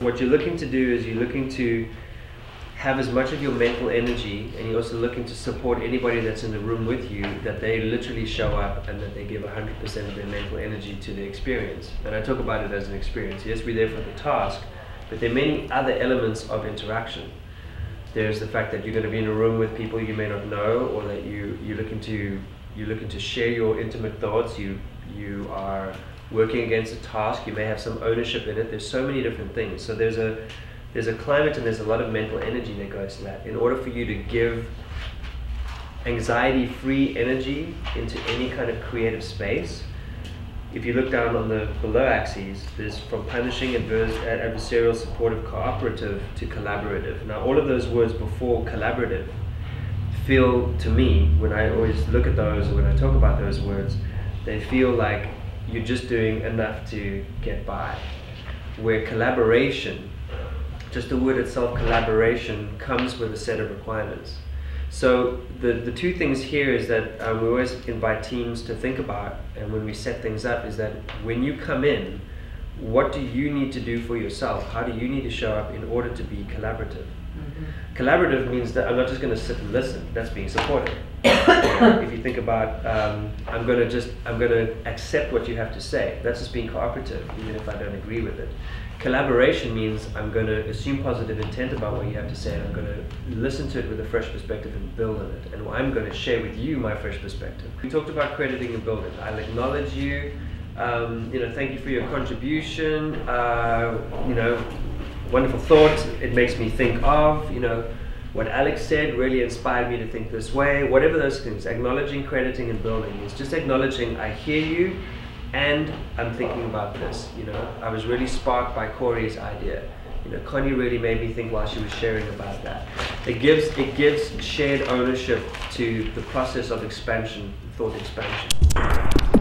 What you're looking to do is you're looking to have as much of your mental energy and you're also looking to support anybody that's in the room with you that they literally show up and that they give 100% of their mental energy to the experience. And I talk about it as an experience. Yes, we're there for the task, but there are many other elements of interaction. There's the fact that you're going to be in a room with people you may not know or that you, you're looking to you're looking to share your intimate thoughts, you you are working against a task, you may have some ownership in it. There's so many different things. So there's a there's a climate and there's a lot of mental energy that goes to that. In order for you to give anxiety-free energy into any kind of creative space, if you look down on the below axes, there's from punishing, adverse, uh, adversarial, supportive, cooperative to collaborative. Now, all of those words before collaborative feel to me, when I always look at those or when I talk about those words, they feel like you're just doing enough to get by. Where collaboration just the word itself, collaboration, comes with a set of requirements. So the, the two things here is that um, we always invite teams to think about, and when we set things up, is that when you come in, what do you need to do for yourself? How do you need to show up in order to be collaborative? Collaborative means that I'm not just going to sit and listen. That's being supportive. if you think about, um, I'm going to just, I'm going to accept what you have to say. That's just being cooperative, even if I don't agree with it. Collaboration means I'm going to assume positive intent about what you have to say, and I'm going to listen to it with a fresh perspective and build on it. And I'm going to share with you my fresh perspective. We talked about crediting and building. I'll acknowledge you. Um, you know, thank you for your contribution. Uh, you know, wonderful thought. It makes me think of. You know, what Alex said really inspired me to think this way. Whatever those things, acknowledging, crediting, and building is just acknowledging I hear you and I'm thinking about this. You know, I was really sparked by Corey's idea. You know, Connie really made me think while she was sharing about that. It gives it gives shared ownership to the process of expansion, thought expansion.